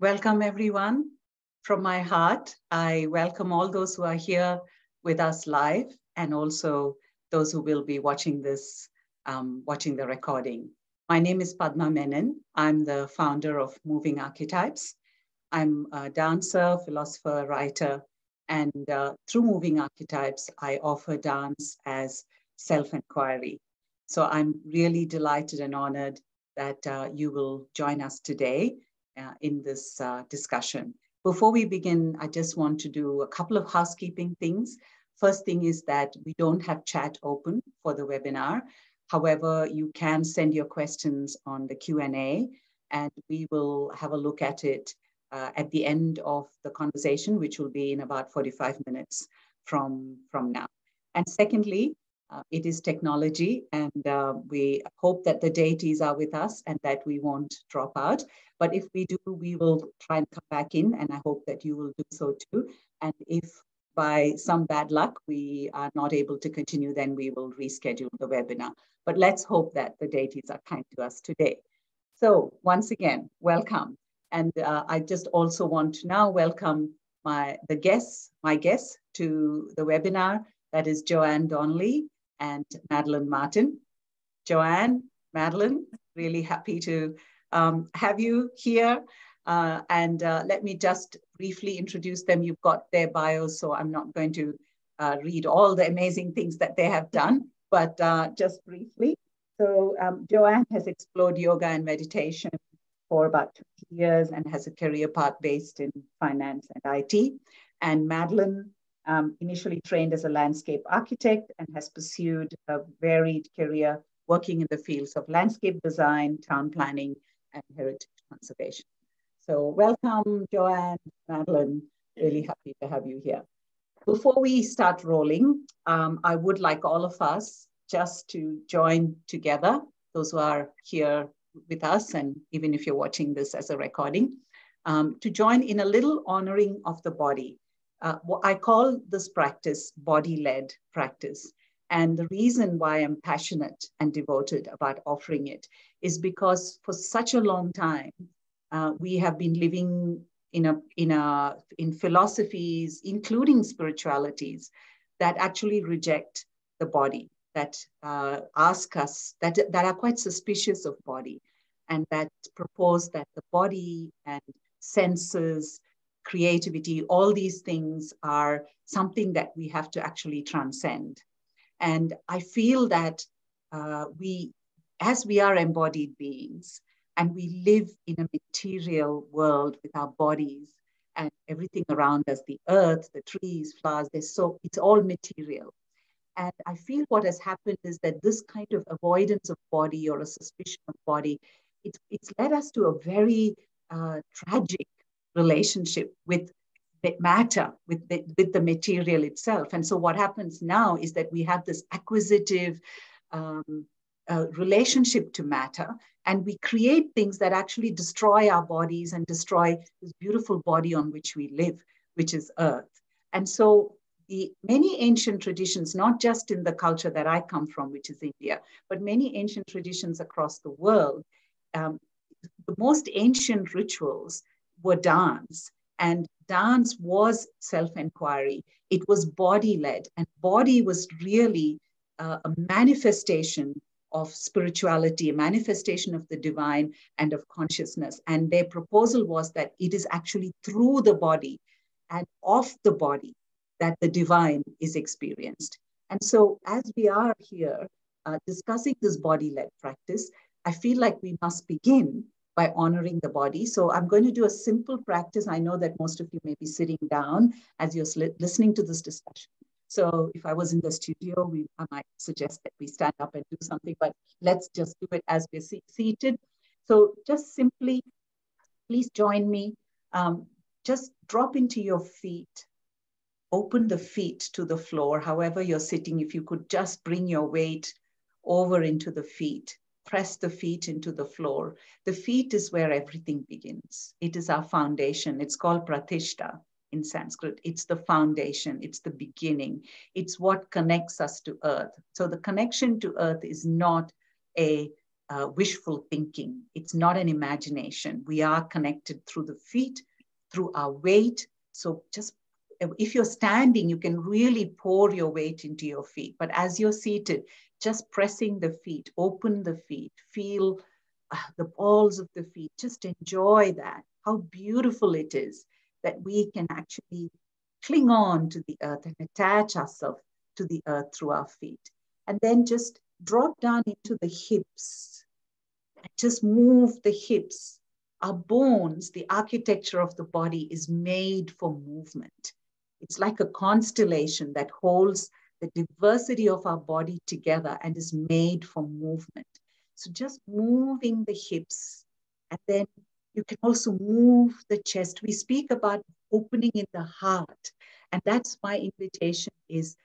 Welcome, everyone. From my heart, I welcome all those who are here with us live and also those who will be watching this, um, watching the recording. My name is Padma Menon. I'm the founder of Moving Archetypes. I'm a dancer, philosopher, writer, and uh, through Moving Archetypes, I offer dance as self-inquiry. So I'm really delighted and honored that uh, you will join us today uh, in this uh, discussion. Before we begin, I just want to do a couple of housekeeping things. First thing is that we don't have chat open for the webinar. However, you can send your questions on the Q&A and we will have a look at it uh, at the end of the conversation, which will be in about 45 minutes from, from now. And secondly, uh, it is technology, and uh, we hope that the deities are with us and that we won't drop out. But if we do, we will try and come back in, and I hope that you will do so too. And if by some bad luck we are not able to continue, then we will reschedule the webinar. But let's hope that the deities are kind to us today. So once again, welcome. And uh, I just also want to now welcome my the guests, my guests to the webinar. That is Joanne Donnelly, and Madeleine Martin. Joanne, Madeleine, really happy to um, have you here. Uh, and uh, let me just briefly introduce them. You've got their bios, so I'm not going to uh, read all the amazing things that they have done, but uh, just briefly. So um, Joanne has explored yoga and meditation for about 20 years and has a career path based in finance and IT. And Madeleine um, initially trained as a landscape architect and has pursued a varied career working in the fields of landscape design, town planning, and heritage conservation. So welcome, Joanne, Madeleine, really happy to have you here. Before we start rolling, um, I would like all of us just to join together, those who are here with us, and even if you're watching this as a recording, um, to join in a little honoring of the body uh, I call this practice body led practice. And the reason why I'm passionate and devoted about offering it is because for such a long time, uh, we have been living in a, in a in philosophies, including spiritualities, that actually reject the body, that uh, ask us that that are quite suspicious of body, and that propose that the body and senses creativity, all these things are something that we have to actually transcend. And I feel that uh, we, as we are embodied beings, and we live in a material world with our bodies and everything around us, the earth, the trees, flowers, they're so, it's all material. And I feel what has happened is that this kind of avoidance of body or a suspicion of body, it's, it's led us to a very uh, tragic relationship with the matter, with the, with the material itself. And so what happens now is that we have this acquisitive um, uh, relationship to matter, and we create things that actually destroy our bodies and destroy this beautiful body on which we live, which is Earth. And so the many ancient traditions, not just in the culture that I come from, which is India, but many ancient traditions across the world, um, the most ancient rituals were dance. And dance was self inquiry, it was body led, and body was really uh, a manifestation of spirituality, a manifestation of the divine and of consciousness. And their proposal was that it is actually through the body and of the body that the divine is experienced. And so, as we are here uh, discussing this body led practice, I feel like we must begin by honoring the body. So I'm going to do a simple practice. I know that most of you may be sitting down as you're listening to this discussion. So if I was in the studio, we, I might suggest that we stand up and do something, but let's just do it as we're seated. So just simply, please join me. Um, just drop into your feet. Open the feet to the floor, however you're sitting. If you could just bring your weight over into the feet press the feet into the floor. The feet is where everything begins. It is our foundation. It's called pratishta in Sanskrit. It's the foundation, it's the beginning, it's what connects us to earth. So the connection to earth is not a uh, wishful thinking. It's not an imagination. We are connected through the feet, through our weight. So just if you're standing, you can really pour your weight into your feet. But as you're seated, just pressing the feet, open the feet, feel uh, the balls of the feet, just enjoy that. How beautiful it is that we can actually cling on to the earth and attach ourselves to the earth through our feet. And then just drop down into the hips just move the hips. Our bones, the architecture of the body is made for movement. It's like a constellation that holds the diversity of our body together and is made for movement. So just moving the hips and then you can also move the chest. We speak about opening in the heart. And that's my invitation is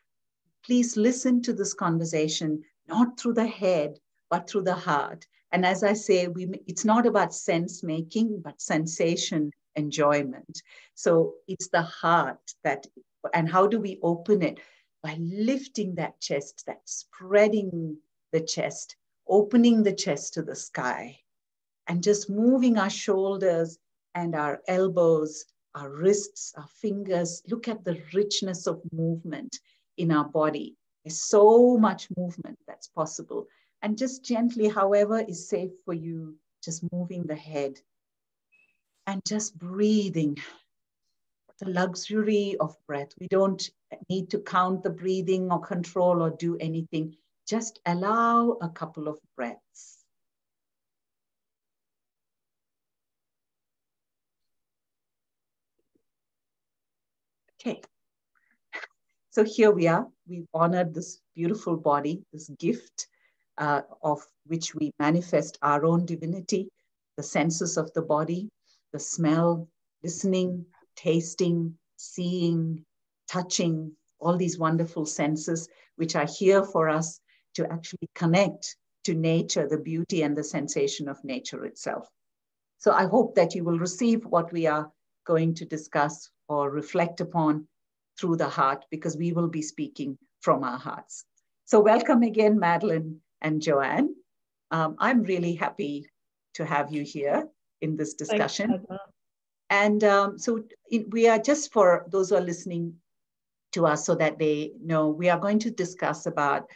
please listen to this conversation, not through the head, but through the heart. And as I say, we, it's not about sense making, but sensation enjoyment. So it's the heart that, and how do we open it? By lifting that chest, that spreading the chest, opening the chest to the sky, and just moving our shoulders and our elbows, our wrists, our fingers. Look at the richness of movement in our body. There's so much movement that's possible. And just gently, however is safe for you, just moving the head and just breathing. The luxury of breath. We don't need to count the breathing or control or do anything. Just allow a couple of breaths. Okay. So here we are. We've honored this beautiful body, this gift uh, of which we manifest our own divinity, the senses of the body, the smell, listening, tasting, seeing, touching, all these wonderful senses, which are here for us to actually connect to nature, the beauty and the sensation of nature itself. So I hope that you will receive what we are going to discuss or reflect upon through the heart, because we will be speaking from our hearts. So welcome again, Madeleine and Joanne. Um, I'm really happy to have you here in this discussion. And um, so in, we are just for those who are listening to us so that they know, we are going to discuss about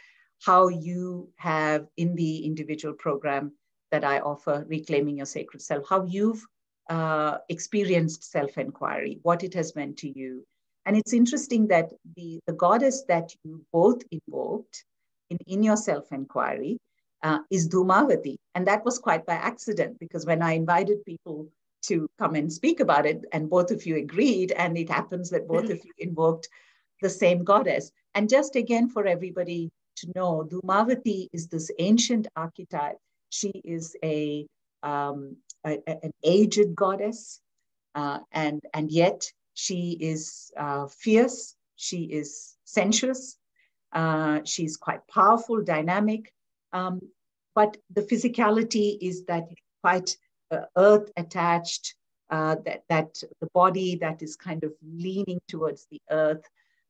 how you have in the individual program that I offer, Reclaiming Your Sacred Self, how you've uh, experienced self-inquiry, what it has meant to you. And it's interesting that the, the goddess that you both invoked in, in your self-inquiry uh, is Dhumavati. And that was quite by accident because when I invited people to come and speak about it, and both of you agreed, and it happens that both of you invoked the same goddess. And just again, for everybody to know, Dhumavati is this ancient archetype. She is a, um, a an aged goddess, uh, and, and yet she is uh, fierce, she is sensuous, uh, she's quite powerful, dynamic, um, but the physicality is that quite uh, earth attached, uh, that, that the body that is kind of leaning towards the earth,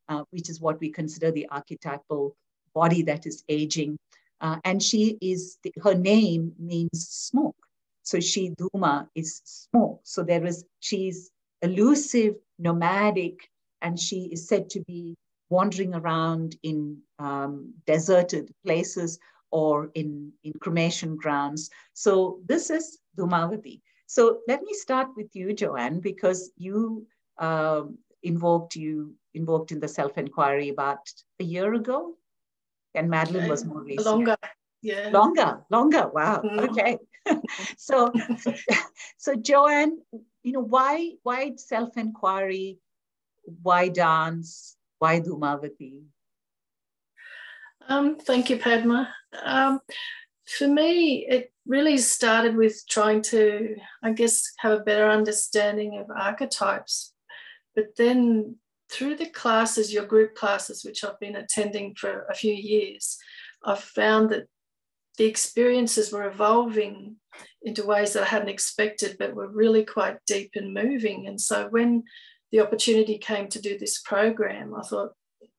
uh, which is what we consider the archetypal body that is aging. Uh, and she is, the, her name means smoke. So she, Dhuma, is smoke. So there is, she's elusive, nomadic, and she is said to be wandering around in um, deserted places or in, in cremation grounds. So this is Dhumavati. So let me start with you, Joanne, because you um, invoked you invoked in the self-inquiry about a year ago, and Madeleine okay. was more recent. Longer, yeah. Longer, longer. Wow. Mm. Okay. so, so Joanne, you know why why self-inquiry, why dance, why Dhumavati? Um, thank you, Padma. Um, for me, it really started with trying to, I guess, have a better understanding of archetypes. But then through the classes, your group classes, which I've been attending for a few years, I've found that the experiences were evolving into ways that I hadn't expected, but were really quite deep and moving. And so when the opportunity came to do this program, I thought,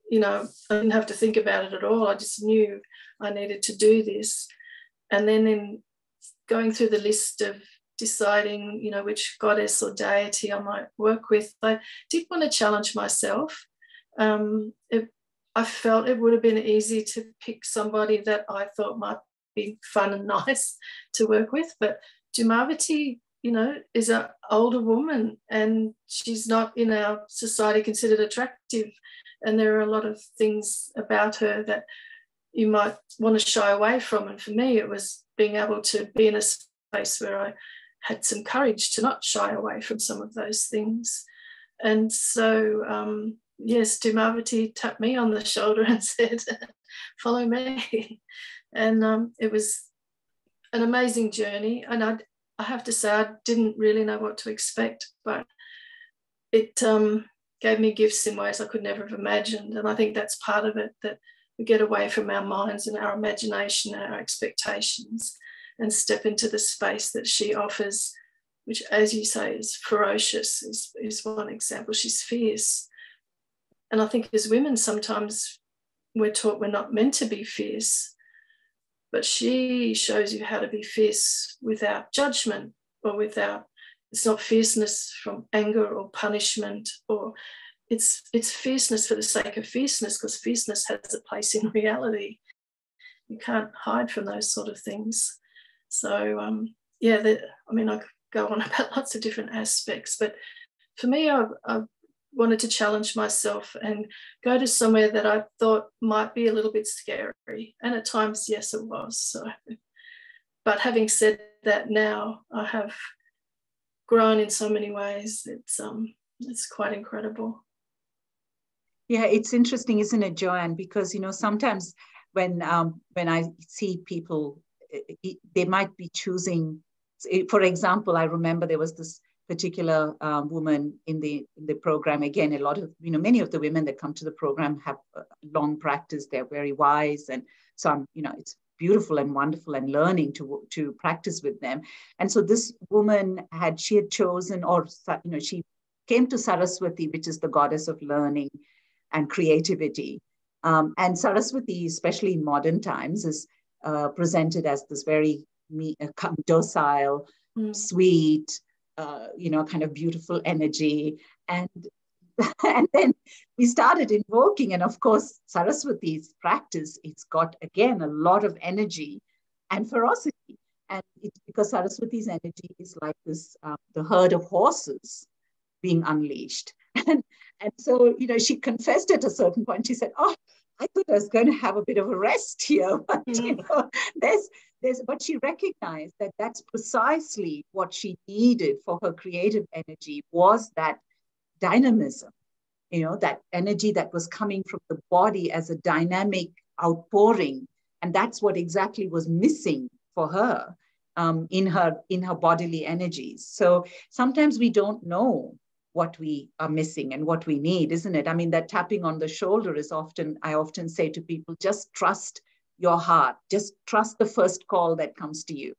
you know, I didn't have to think about it at all. I just knew I needed to do this. And then in going through the list of deciding, you know, which goddess or deity I might work with, I did want to challenge myself. Um, it, I felt it would have been easy to pick somebody that I thought might be fun and nice to work with, but Dhumavati, you know, is an older woman and she's not in our society considered attractive. And there are a lot of things about her that you might want to shy away from. And for me, it was being able to be in a space where I had some courage to not shy away from some of those things. And so, um, yes, Dhumavati tapped me on the shoulder and said, Follow me. And um, it was an amazing journey. And I, I have to say, I didn't really know what to expect, but it um, gave me gifts in ways I could never have imagined. And I think that's part of it that we get away from our minds and our imagination and our expectations and step into the space that she offers, which, as you say, is ferocious, is, is one example. She's fierce. And I think as women, sometimes we're taught we're not meant to be fierce, but she shows you how to be fierce without judgment or without, it's not fierceness from anger or punishment or it's it's fierceness for the sake of fierceness because fierceness has a place in reality. You can't hide from those sort of things. So um, yeah, the, I mean, I could go on about lots of different aspects, but for me, I, I wanted to challenge myself and go to somewhere that I thought might be a little bit scary. And at times, yes, it was. So, but having said that, now I have grown in so many ways. It's um, it's quite incredible. Yeah, it's interesting, isn't it, Joanne? Because you know sometimes when um, when I see people they might be choosing. For example, I remember there was this particular um, woman in the in the program. Again, a lot of you know many of the women that come to the program have long practice. They're very wise, and so I'm you know it's beautiful and wonderful and learning to to practice with them. And so this woman had she had chosen or you know she came to Saraswati, which is the goddess of learning and creativity. Um, and Saraswati, especially in modern times, is uh, presented as this very uh, docile, mm. sweet, uh, you know, kind of beautiful energy. And and then we started invoking, and of course, Saraswati's practice, it's got again a lot of energy and ferocity. And it's because Saraswati's energy is like this uh, the herd of horses being unleashed. And, and so, you know, she confessed at a certain point, she said, Oh, I thought I was going to have a bit of a rest here, but mm-hmm. you know, there's there's but she recognized that that's precisely what she needed for her creative energy was that dynamism, you know, that energy that was coming from the body as a dynamic outpouring, and that's what exactly was missing for her um, in her in her bodily energies. So sometimes we don't know what we are missing and what we need, isn't it? I mean, that tapping on the shoulder is often, I often say to people, just trust your heart, just trust the first call that comes to you.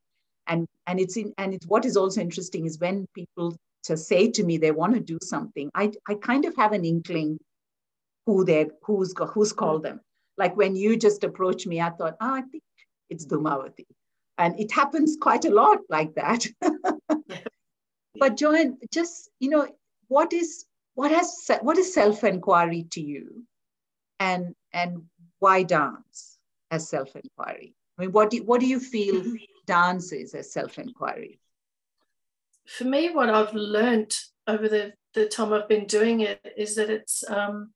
And, and it's in, and it's what is also interesting is when people to say to me they want to do something, I, I kind of have an inkling who they who's who's called them. Like when you just approached me, I thought, oh, I think it's Dhumavati. And it happens quite a lot like that. but Joanne, just you know, what is what has what is self-inquiry to you and and why dance as self-inquiry? I mean what do, what do you feel dance is as self-inquiry? For me what i've learned over the, the time i've been doing it is that it's um,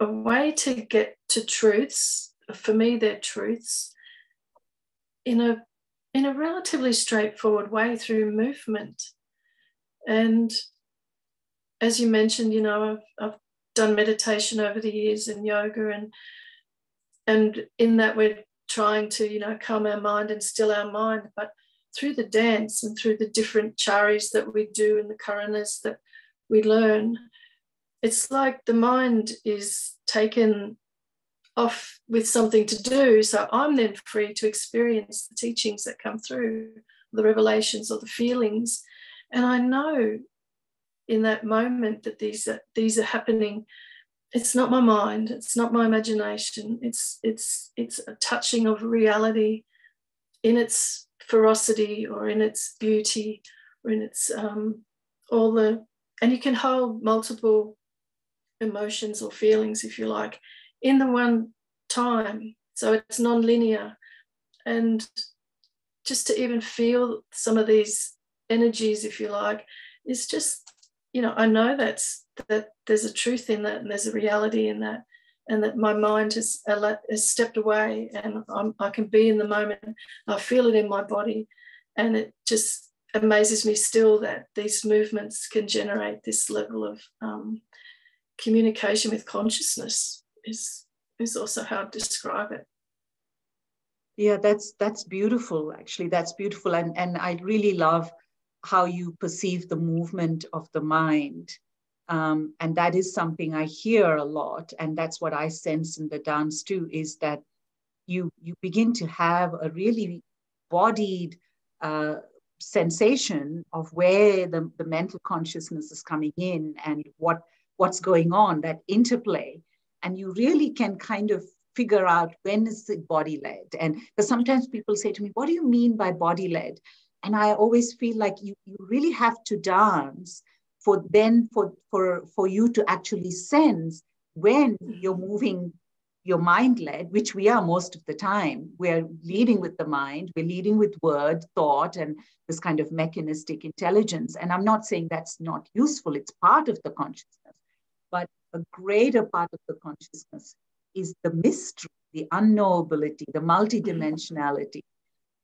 a way to get to truths for me they're truths in a in a relatively straightforward way through movement. And as you mentioned, you know, I've, I've done meditation over the years and yoga, and and in that we're trying to, you know, calm our mind and still our mind, but through the dance and through the different charis that we do and the karanas that we learn, it's like the mind is taken off with something to do. So I'm then free to experience the teachings that come through, the revelations or the feelings. And I know in that moment that these are, these are happening it's not my mind. It's not my imagination. It's it's it's a touching of reality in its ferocity or in its beauty or in its um, all the and you can hold multiple emotions or feelings if you like in the one time. So it's non-linear. And just to even feel some of these energies if you like is just you know i know that's that there's a truth in that and there's a reality in that and that my mind has, has stepped away and I'm, i can be in the moment. I feel it in my body. And it just amazes me still that these movements can generate this level of um, communication with consciousness is, is also how I describe it. Yeah, that's that's beautiful. Actually, that's beautiful, and and I really love how you perceive the movement of the mind um, and that is something I hear a lot, and that's what I sense in the dance too. Is that you you begin to have a really bodied uh, sensation of where the, the mental consciousness is coming in and what what's going on, that interplay, and you really can kind of figure out when is it body led. And because sometimes people say to me, "What do you mean by body led?" And I always feel like you you really have to dance for then for for for you to actually sense when you're moving your mind led which we are most of the time. We're leading with the mind we're leading with word thought and this kind of mechanistic intelligence. And i'm not saying that's not useful it's part of the consciousness but a greater part of the consciousness is the mystery the unknowability the multidimensionality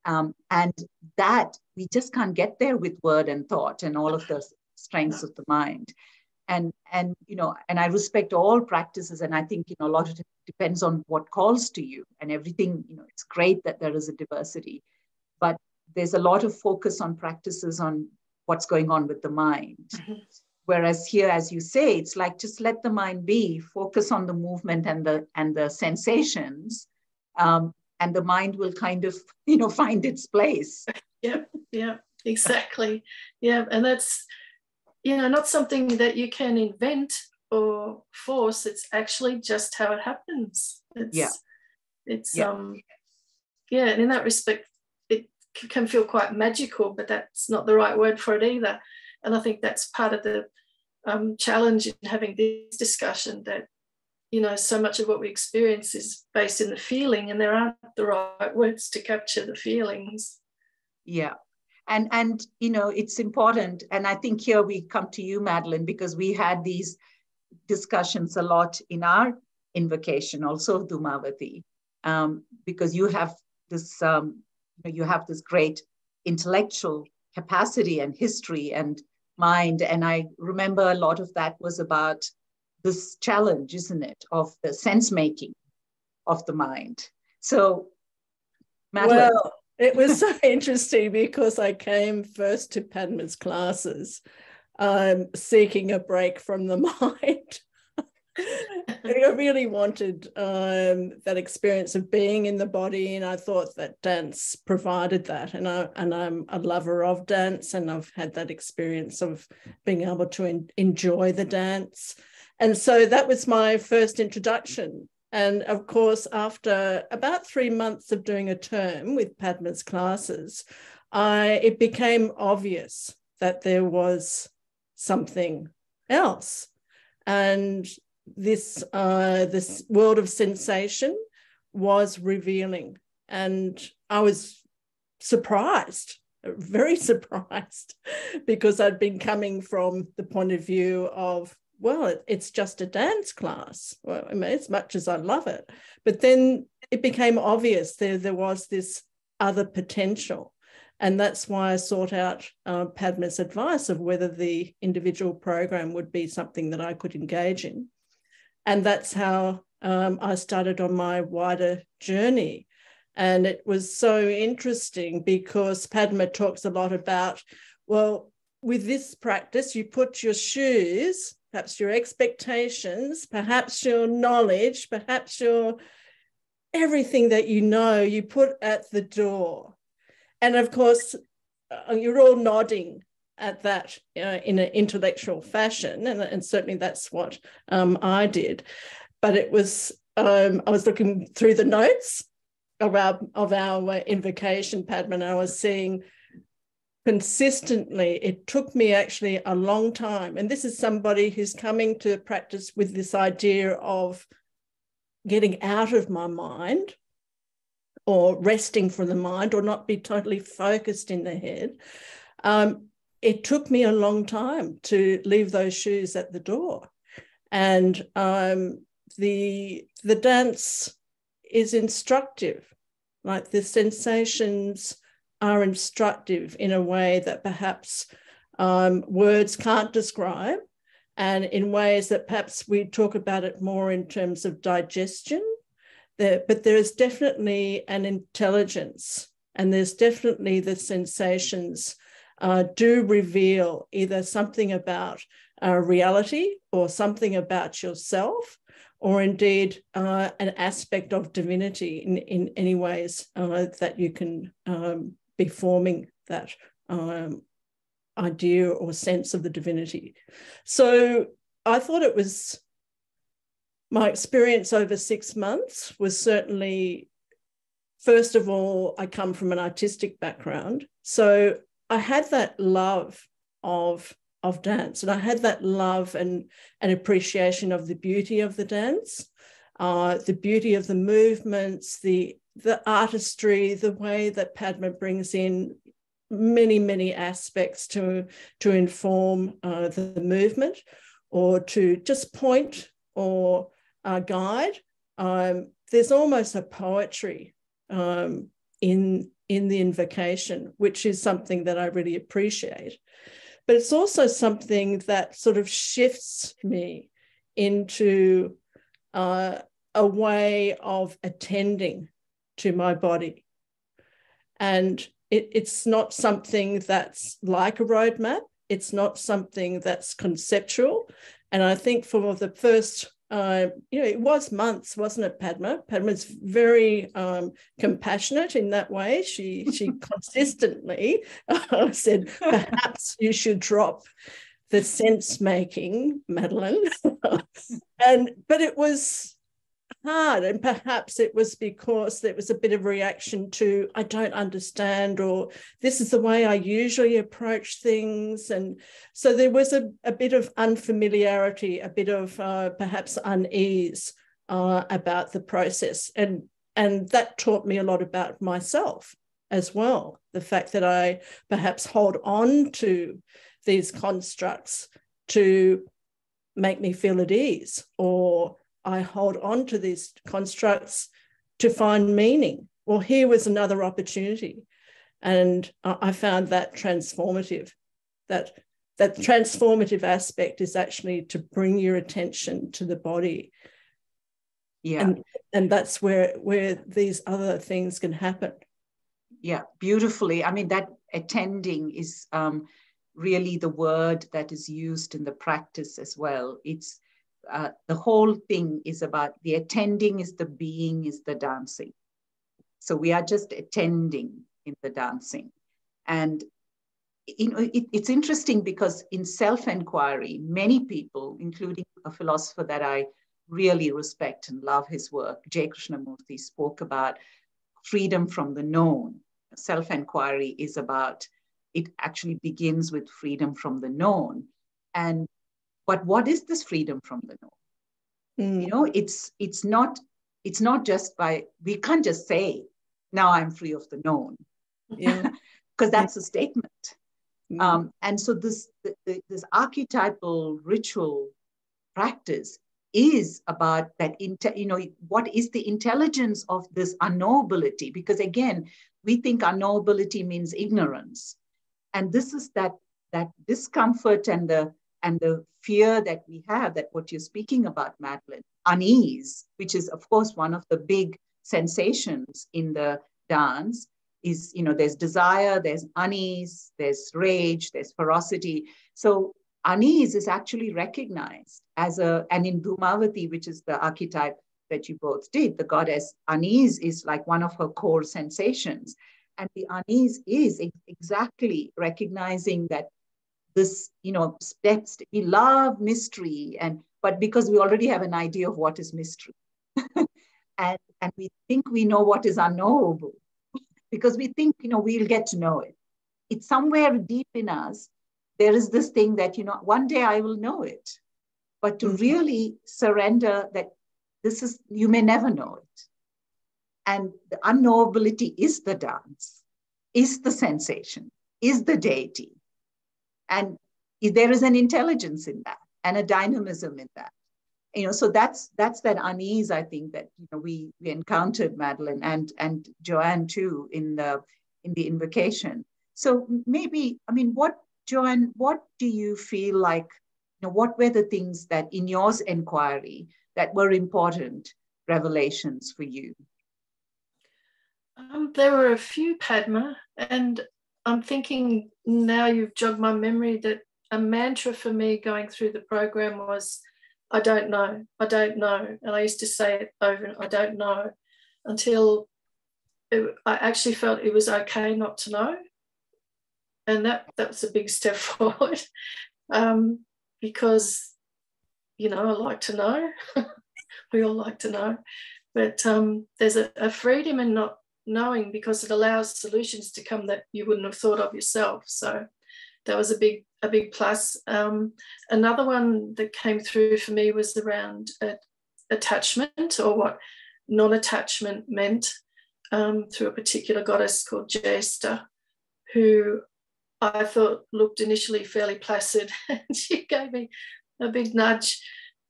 um, and that we just can't get there with word and thought and all of those strengths of the mind. And and you know and i respect all practices. And i think you know a lot of it depends on what calls to you and everything you know it's great that there is a diversity but there's a lot of focus on practices on what's going on with the mind. Mm-hmm. whereas here as you say it's like just let the mind be focus on the movement and the and the sensations um, and the mind will kind of you know find its place yeah yeah exactly yeah and that's you know, not something that you can invent or force. It's actually just how it happens. It's, yeah. It's yeah. um, yeah. And in that respect, it can feel quite magical, but that's not the right word for it either. And I think that's part of the um, challenge in having this discussion that you know so much of what we experience is based in the feeling and there aren't the right words to capture the feelings. Yeah. And and you know it's important and i think here we come to you madeleine because we had these discussions a lot in our invocation also Dhumavati, um, because you have this um, you have this great intellectual capacity and history and mind and i remember a lot of that was about this challenge isn't it of the sense making of the mind so madeleine well, it was so interesting because I came first to Padma's classes, um, seeking a break from the mind. I really wanted um, that experience of being in the body, and I thought that dance provided that. And I and I'm a lover of dance, and I've had that experience of being able to en- enjoy the dance. And so that was my first introduction and of course, after about three months of doing a term with Padma's classes, I, it became obvious that there was something else. And this, uh, this world of sensation was revealing. And I was surprised, very surprised, because I'd been coming from the point of view of well, it, it's just a dance class. Well, I mean, as much as I love it. But then it became obvious there, there was this other potential. And that's why I sought out uh, Padma's advice of whether the individual program would be something that I could engage in. And that's how um, I started on my wider journey. And it was so interesting because Padma talks a lot about, well, with this practice, you put your shoes perhaps your expectations, perhaps your knowledge, perhaps your everything that you know, you put at the door. And of course, uh, you're all nodding at that uh, in an intellectual fashion. And, and certainly that's what um, I did. But it was, um, I was looking through the notes of our of our invocation, Padman, I was seeing consistently. It took me actually a long time, and this is somebody who's coming to practice with this idea of getting out of my mind or resting from the mind or not be totally focused in the head. Um, it took me a long time to leave those shoes at the door. And um, the, the dance is instructive, like the sensations are instructive in a way that perhaps um, words can't describe, and in ways that perhaps we talk about it more in terms of digestion. There, but there is definitely an intelligence and there's definitely the sensations uh, do reveal either something about uh, reality or something about yourself or indeed uh, an aspect of divinity in, in any ways uh, that you can um, be forming that um, idea or sense of the divinity. So I thought it was my experience over six months was certainly, first of all, I come from an artistic background. So I had that love of, of dance and I had that love and an appreciation of the beauty of the dance, uh, the beauty of the movements, the the artistry, the way that Padma brings in many, many aspects to, to inform uh, the, movement or to just point or uh, guide, um, there's almost a poetry um, in, in the invocation, which is something that I really appreciate. But it's also something that sort of shifts me into uh, a way of attending to my body. And it, it's not something that's like a roadmap. It's not something that's conceptual. And I think for the first uh, you know, it was months, wasn't it, Padma? Padma's very um, compassionate in that way. She she consistently uh, said, perhaps you should drop the sense making, Madeleine. and but it was hard. And perhaps it was because there was a bit of reaction to, I don't understand, or this is the way I usually approach things. And so there was a, a bit of unfamiliarity, a bit of uh, perhaps unease uh, about the process. And, and that taught me a lot about myself as well. The fact that I perhaps hold on to these constructs to make me feel at ease or I hold on to these constructs to find meaning. Well, here was another opportunity. And I found that transformative. That that transformative aspect is actually to bring your attention to the body. Yeah. And, and that's where where these other things can happen. Yeah, beautifully. I mean, that attending is um, really the word that is used in the practice as well. It's uh, the whole thing is about the attending is the being is the dancing. So we are just attending in the dancing. And you know, it, it's interesting because in self-inquiry, many people, including a philosopher that I really respect and love his work, J. Krishnamurti, spoke about freedom from the known. Self-inquiry is about, it actually begins with freedom from the known. And but what is this freedom from the known mm. you know it's it's not it's not just by we can't just say now i'm free of the known. Yeah. Because that's a statement. Mm. um, and so this the, this archetypal ritual practice is about that inte- you know what is the intelligence of this unknowability? Because again we think unknowability means ignorance. And this is that that discomfort and the and the fear that we have that what you're speaking about, Madeleine, unease, which is, of course, one of the big sensations in the dance, is, you know, there's desire, there's unease, there's rage, there's ferocity. So unease is actually recognized as a, and in Dhumavati, which is the archetype that you both did, the goddess unease is like one of her core sensations. And the unease is exactly recognizing that this, you know, steps, we love mystery and, but because we already have an idea of what is mystery. and, and we think we know what is unknowable because we think, you know, we'll get to know it. It's somewhere deep in us. There is this thing that, you know, one day I will know it. But to mm-hmm. really surrender that this is, you may never know it. And the unknowability is the dance, is the sensation, is the deity. And there is an intelligence in that and a dynamism in that you know so that's that's that unease i think that you know we we encountered madeleine and and joanne too in the in the invocation. So maybe i mean what joanne what do you feel like you know what were the things that in yours inquiry that were important revelations for you? Um, there were a few padma and i'm thinking now you've jogged my memory that a mantra for me going through the program was I don't know, I don't know. And I used to say it over and I don't know until it, I actually felt it was okay not to know. And that, that was a big step forward um, because, you know, I like to know. we all like to know. But um, there's a, a freedom in not knowing because it allows solutions to come that you wouldn't have thought of yourself. So that was a big a big plus. Um, another one that came through for me was around uh, attachment or what non-attachment meant um, through a particular goddess called Jyeshtha, who I thought looked initially fairly placid. and she gave me a big nudge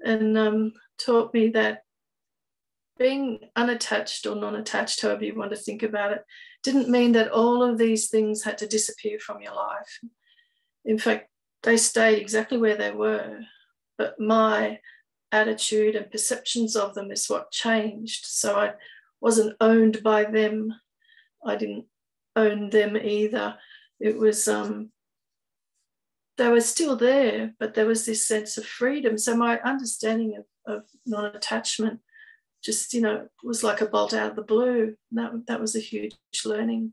and um, taught me that being unattached or non-attached, however you want to think about it, didn't mean that all of these things had to disappear from your life. In fact, they stayed exactly where they were, but my attitude and perceptions of them is what changed. So I wasn't owned by them. I didn't own them either. It was, um, they were still there, but there was this sense of freedom. So my understanding of, of non attachment just, you know, was like a bolt out of the blue. That, that was a huge learning.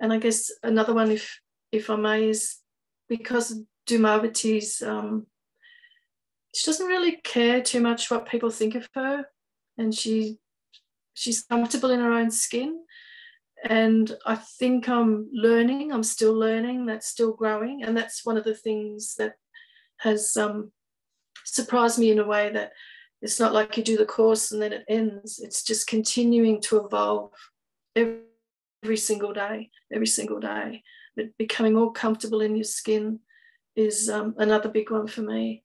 And I guess another one, if if I may, is because Dhumavati's, um, she doesn't really care too much what people think of her, and she she's comfortable in her own skin. And I think I'm learning. I'm still learning. That's still growing, and that's one of the things that has um, surprised me in a way that it's not like you do the course and then it ends. It's just continuing to evolve every, every single day, every single day but becoming more comfortable in your skin is um, another big one for me.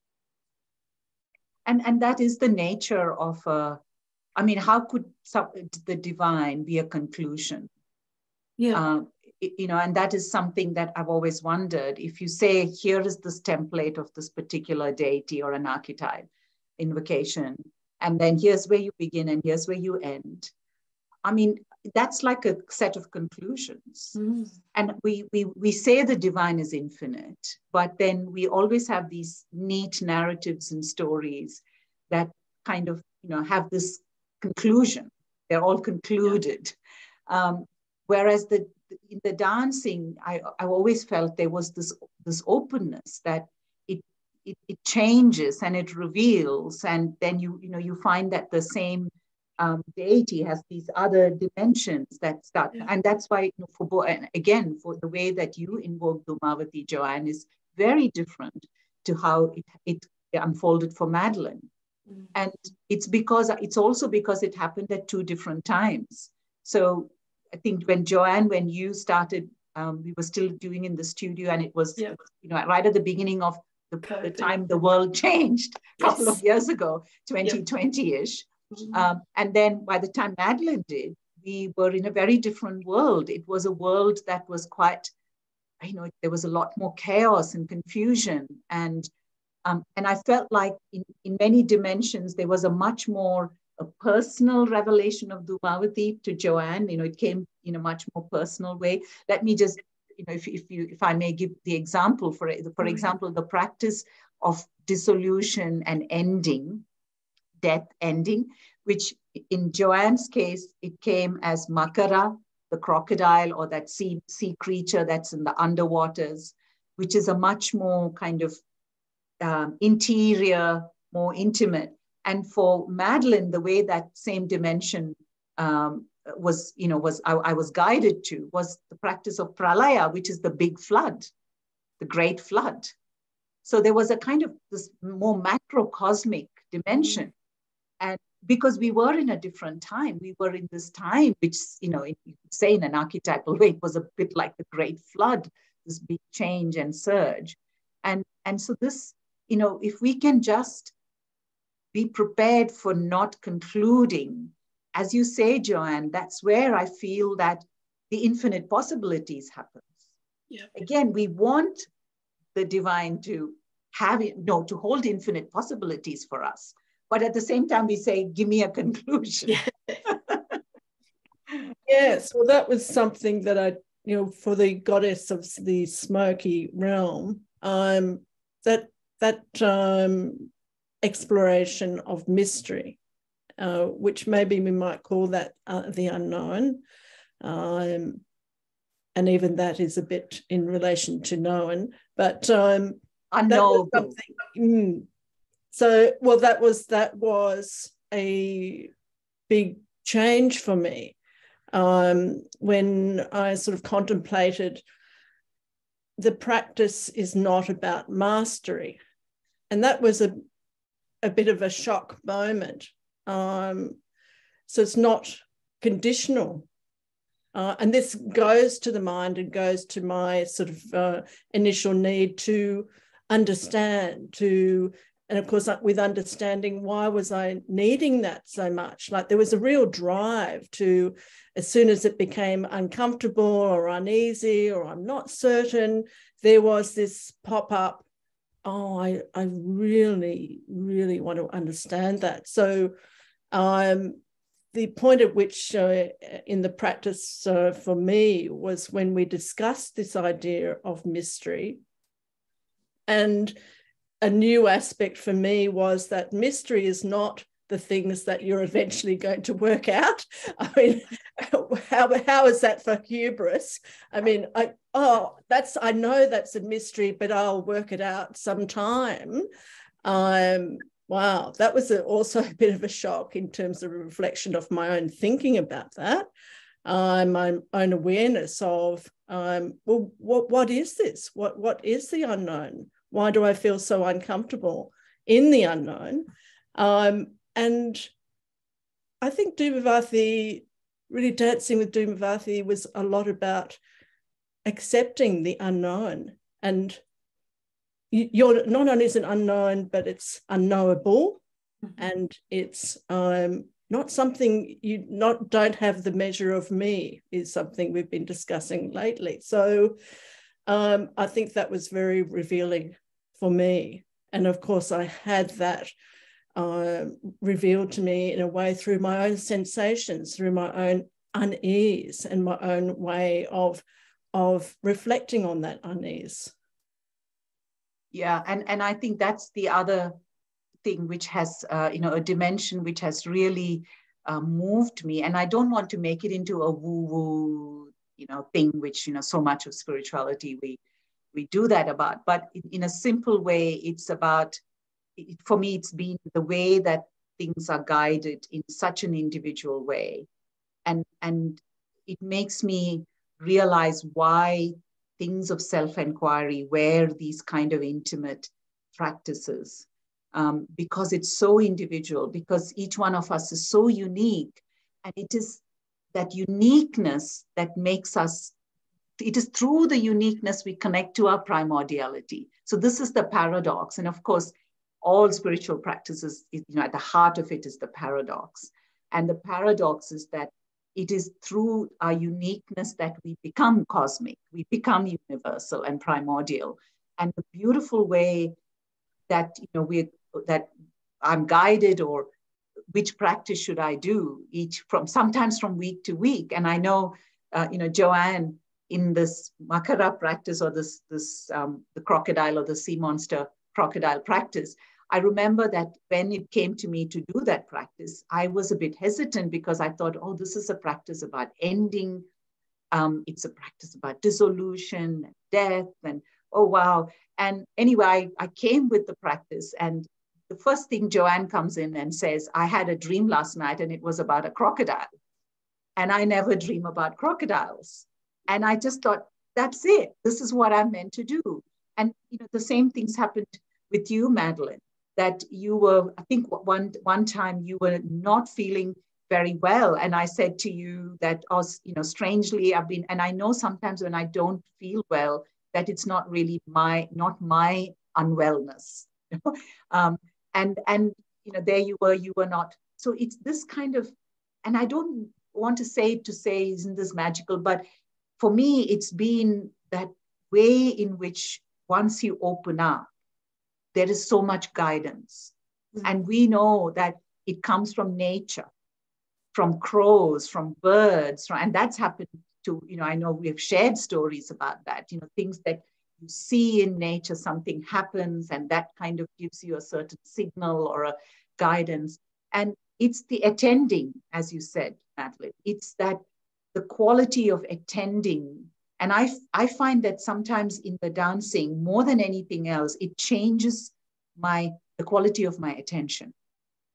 And and that is the nature of a. I mean, how could the divine be a conclusion? Yeah. Uh, you know, and that is something that I've always wondered. If you say, here is this template of this particular deity or an archetype invocation, and then here's where you begin and here's where you end. I mean, that's like a set of conclusions. Mm. And we, we, we say the divine is infinite, but then we always have these neat narratives and stories that kind of, you know, have this conclusion. They're all concluded. Yeah. Um, whereas the, in the dancing, I, I always felt there was this, this openness that it, it, changes and it reveals. And then you, you know, you find that the same um, deity has these other dimensions that start, yeah. and that's why you know, for and again for the way that you invoke Dhumavati Joanne is very different to how it, it unfolded for Madeleine, mm. and it's because it's also because it happened at two different times. So I think when Joanne, when you started, um, we were still doing in the studio, and it was yeah. you know right at the beginning of the, the time the world changed a couple yes. of years ago, 2020-ish. Mm-hmm. Um, and then by the time Madeleine did, we were in a very different world. It was a world that was quite, you know, there was a lot more chaos and confusion. And um, and I felt like in, in many dimensions, there was a much more a personal revelation of Dhumavati to Joanne. You know, it came in a much more personal way. Let me just, you know, if, if you if I may give the example for for mm-hmm. example, the practice of dissolution and ending death ending, which in Joanne's case, it came as Makara, the crocodile or that sea, sea creature that's in the underwaters, which is a much more kind of um, interior, more intimate. And for Madeleine, the way that same dimension um, was, you know, was I, I was guided to was the practice of pralaya, which is the big flood, the great flood. So there was a kind of this more macrocosmic dimension. Mm-hmm. And because we were in a different time, we were in this time, which, you know, you could say in an archetypal way, it was a bit like the great flood, this big change and surge. And, and so this, you know, if we can just be prepared for not concluding, as you say, Joanne, that's where I feel that the infinite possibilities happens. Yeah. Again, we want the divine to have it, no, to hold infinite possibilities for us. But at the same time, we say, give me a conclusion. yes, well, that was something that I, you know, for the goddess of the smoky realm, um, that that um, exploration of mystery, uh, which maybe we might call that uh, the unknown. Um, and even that is a bit in relation to known, but um, unknowable. Mm, so, well, that was that was a big change for me um, when I sort of contemplated the practice is not about mastery. And that was a, a bit of a shock moment. Um, so it's not conditional. Uh, and this goes to the mind and goes to my sort of uh, initial need to understand, to and of course with understanding why was i needing that so much like there was a real drive to as soon as it became uncomfortable or uneasy or i'm not certain there was this pop up oh i i really really want to understand that so um the point at which uh, in the practice uh, for me was when we discussed this idea of mystery and a new aspect for me was that mystery is not the things that you're eventually going to work out. I mean, how, how is that for hubris? I mean, I, oh, that's I know that's a mystery, but I'll work it out sometime. Um, wow, that was also a bit of a shock in terms of a reflection of my own thinking about that. Uh, my own awareness of um, well, what what is this? What what is the unknown? Why do I feel so uncomfortable in the unknown? Um, and I think Dhumavati, really dancing with Dhumavati was a lot about accepting the unknown. And you're not only is it unknown, but it's unknowable mm-hmm. and it's um, not something you not don't have the measure of me is something we've been discussing lately. So um, I think that was very revealing for me. And of course, I had that uh, revealed to me in a way through my own sensations, through my own unease and my own way of, of reflecting on that unease. Yeah, and, and I think that's the other thing which has, uh, you know, a dimension which has really uh, moved me. And I don't want to make it into a woo-woo, you know, thing which, you know, so much of spirituality we we do that about. But in a simple way, it's about, for me, it's been the way that things are guided in such an individual way. And, and it makes me realize why things of self-inquiry were these kind of intimate practices um, because it's so individual because each one of us is so unique and it is that uniqueness that makes us it is through the uniqueness we connect to our primordiality. So this is the paradox. And of course, all spiritual practices, you know, at the heart of it is the paradox. And the paradox is that it is through our uniqueness that we become cosmic, we become universal and primordial. And the beautiful way that you know we that I'm guided or which practice should I do each from sometimes from week to week. And I know uh, you know Joanne in this makara practice or this, this um, the crocodile or the sea monster crocodile practice, I remember that when it came to me to do that practice, I was a bit hesitant because I thought, oh, this is a practice about ending. Um, it's a practice about dissolution death and oh wow. And anyway, I, I came with the practice and the first thing Joanne comes in and says, I had a dream last night and it was about a crocodile. And I never dream about crocodiles. And I just thought, that's it. This is what I'm meant to do. And you know, the same things happened with you, Madeleine, that you were, I think one one time you were not feeling very well. And I said to you that, oh, you know, strangely, I've been, and I know sometimes when I don't feel well, that it's not really my, not my unwellness. um, and and you know, there you were, you were not. So it's this kind of, and I don't want to say to say, isn't this magical? But for me, it's been that way in which once you open up, there is so much guidance. Mm-hmm. And we know that it comes from nature, from crows, from birds, from, and that's happened to, you know, I know we've shared stories about that, you know, things that you see in nature, something happens, and that kind of gives you a certain signal or a guidance. And it's the attending, as you said, Madeleine. It's that the quality of attending. And I, I find that sometimes in the dancing, more than anything else, it changes my the quality of my attention.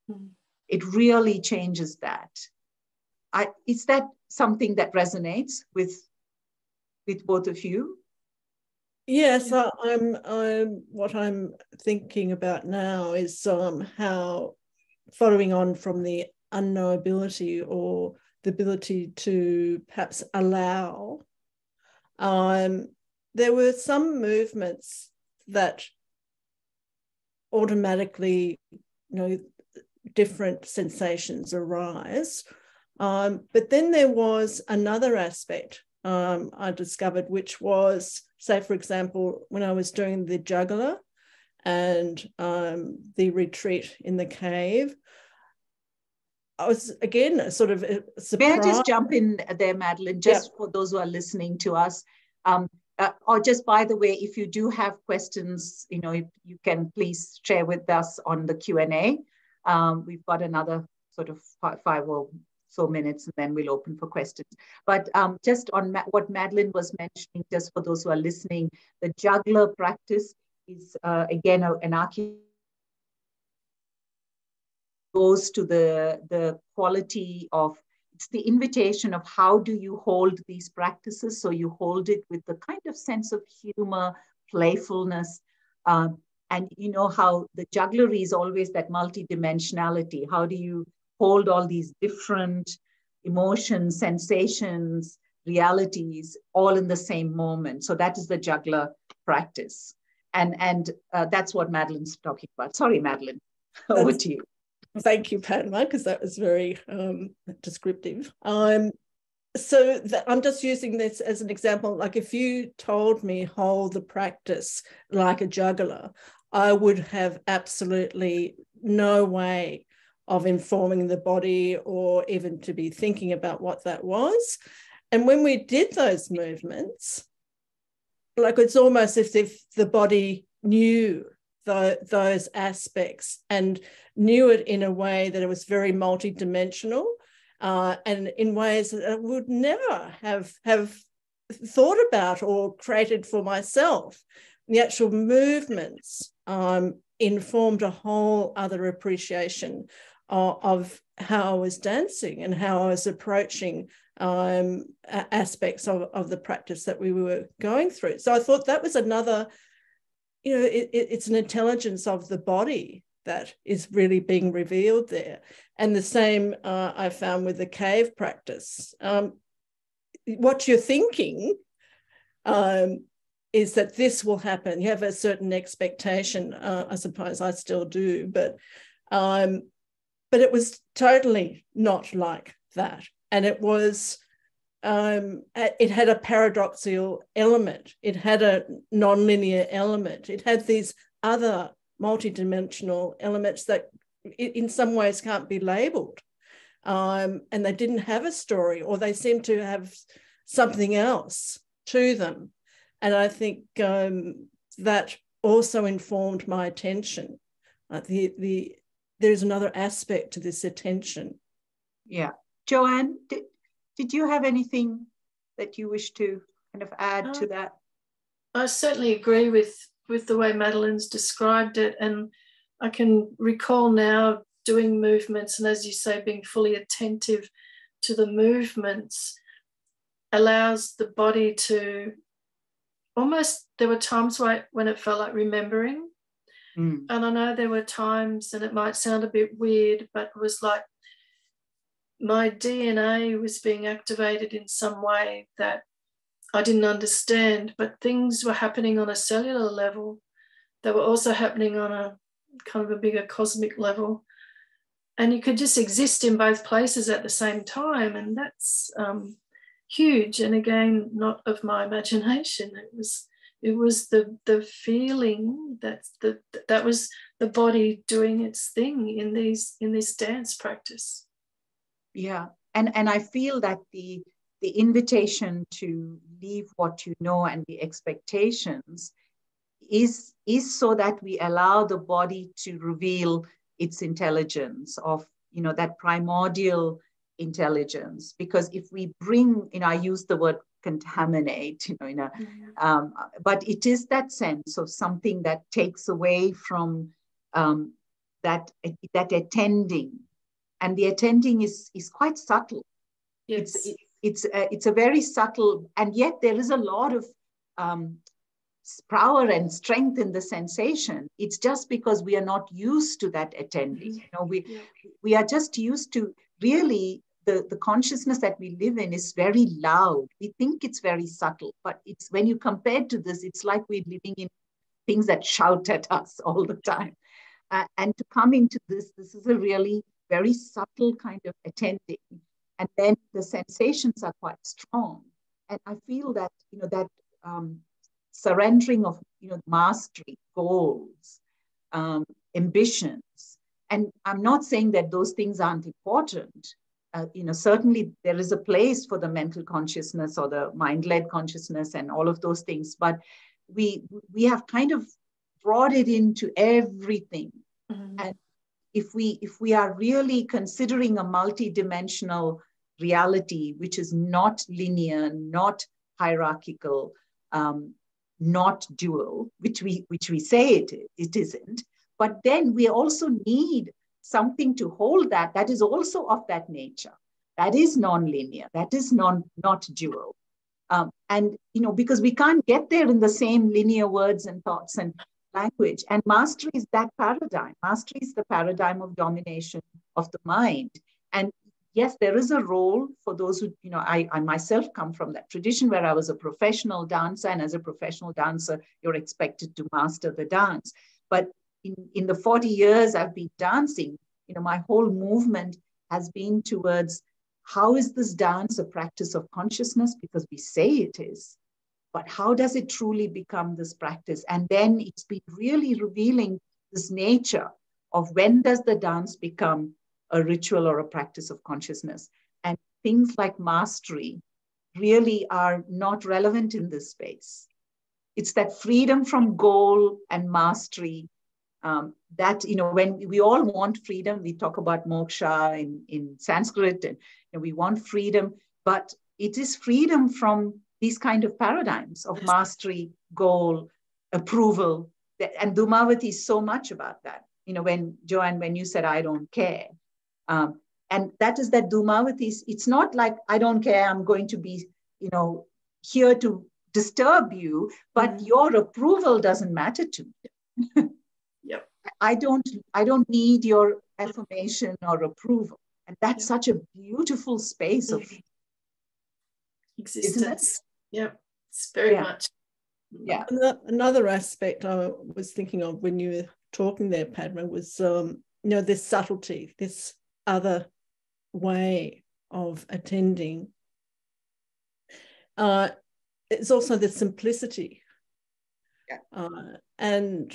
Mm. It really changes that. I, is that something that resonates with with both of you? Yes, I, I'm. I'm. What I'm thinking about now is um, how, following on from the unknowability or the ability to perhaps allow. Um, there were some movements that automatically, you know, different sensations arise. Um, but then there was another aspect um, I discovered, which was, say, for example, when I was doing the juggler and um, the retreat in the cave, I was again sort of surprised. May I just jump in there, Madeleine, just yeah. for those who are listening to us? Um, uh, or just by the way, if you do have questions, you know, you can please share with us on the Q&A. Um, we've got another sort of five, five, or so minutes and then we'll open for questions. But um, just on Ma what Madeleine was mentioning, just for those who are listening, the juggler practice is uh, again a, an architect goes to the, the quality of it's the invitation of how do you hold these practices? So you hold it with the kind of sense of humor playfulness um, and you know how the jugglery is always that multidimensionality. How do you hold all these different emotions sensations realities all in the same moment? So that is the juggler practice. And and uh, that's what madeleine's talking about. Sorry madeleine. Over to you Thank you, Padma, because that was very um, descriptive. Um, so I'm just using this as an example. Like if you told me hold the practice like a juggler, I would have absolutely no way of informing the body or even to be thinking about what that was. And when we did those movements, like it's almost as if the body knew the, those aspects and knew it in a way that it was very multidimensional uh, and in ways that I would never have, have thought about or created for myself. The actual movements um, informed a whole other appreciation of, of, how I was dancing and how I was approaching um, aspects of, of the practice that we were going through. So I thought that was another you know, it, it, it's an intelligence of the body that is really being revealed there. And the same uh, I found with the cave practice. Um, what you're thinking um, is that this will happen. You have a certain expectation. Uh, I suppose I still do, but um, but it was totally not like that, and it was um, it had a paradoxical element. It had a nonlinear element. It had these other multidimensional elements that, in some ways, can't be labeled. Um, and they didn't have a story, or they seemed to have something else to them. And I think um, that also informed my attention. Uh, the the there's another aspect to this attention. Yeah, Joanne, did, did you have anything that you wish to kind of add uh, to that? I certainly agree with with the way Madeleine's described it, and I can recall now doing movements, and as you say, being fully attentive to the movements allows the body to almost. There were times when it felt like remembering, mm. and I know there were times, and it might sound a bit weird, but it was like my DNA was being activated in some way that I didn't understand, but things were happening on a cellular level that were also happening on a kind of a bigger cosmic level. And you could just exist in both places at the same time. And that's um, huge. And again, not of my imagination. It was it was the the feeling that the that was the body doing its thing in these in this dance practice. Yeah. And and I feel that the the invitation to leave what you know and the expectations is, is so that we allow the body to reveal its intelligence of, you know, that primordial intelligence. Because if we bring, you know, I use the word contaminate, you know, in a, mm-hmm. um, but it is that sense of something that takes away from um, that, that attending. And the attending is, is quite subtle. Yes. It's, it, it's a, it's a very subtle, and yet there is a lot of um, power and strength in the sensation. It's just because we are not used to that attending. Mm-hmm. You know, we yeah. we are just used to really the, the consciousness that we live in is very loud. We think it's very subtle, but it's when you compare to this, it's like we're living in things that shout at us all the time. Uh, and to come into this, this is a really very subtle kind of attending. And then the sensations are quite strong. And I feel that, you know, that um, surrendering of you know mastery goals um, ambitions and i'm not saying that those things aren't important uh, you know certainly there is a place for the mental consciousness or the mind-led consciousness and all of those things but we we have kind of brought it into everything mm-hmm. and if we if we are really considering a multidimensional reality which is not linear not hierarchical um, not dual, which we which we say it, it isn't. But then we also need something to hold that that is also of that nature, that is non-linear, that is non not dual. Um, and you know, because we can't get there in the same linear words and thoughts and language. And mastery is that paradigm. Mastery is the paradigm of domination of the mind. And yes, there is a role for those who, you know, I, I myself come from that tradition where I was a professional dancer, and as a professional dancer, you're expected to master the dance. But in, in the 40 years I've been dancing, you know, my whole movement has been towards how is this dance a practice of consciousness? Because we say it is, but how does it truly become this practice? And then it's been really revealing this nature of when does the dance become a ritual or a practice of consciousness. And things like mastery really are not relevant in this space. It's that freedom from goal and mastery um, that, you know, when we all want freedom, we talk about moksha in, in Sanskrit and know, we want freedom, but it is freedom from these kind of paradigms of mastery, goal, approval. And Dhumavati is so much about that. You know, when Joanne, when you said, I don't care, um, and that is that Dhumavati, it's not like, I don't care, I'm going to be, you know, here to disturb you, but mm-hmm. your approval doesn't matter to me. yep. I don't, I don't need your affirmation or approval. And that's yep. such a beautiful space of existence. Yeah, it's very yeah. much. Yeah. Another aspect I was thinking of when you were talking there, Padma, was um, you know this subtlety, this other way of attending. Uh, it's also the simplicity. Yeah. Uh, and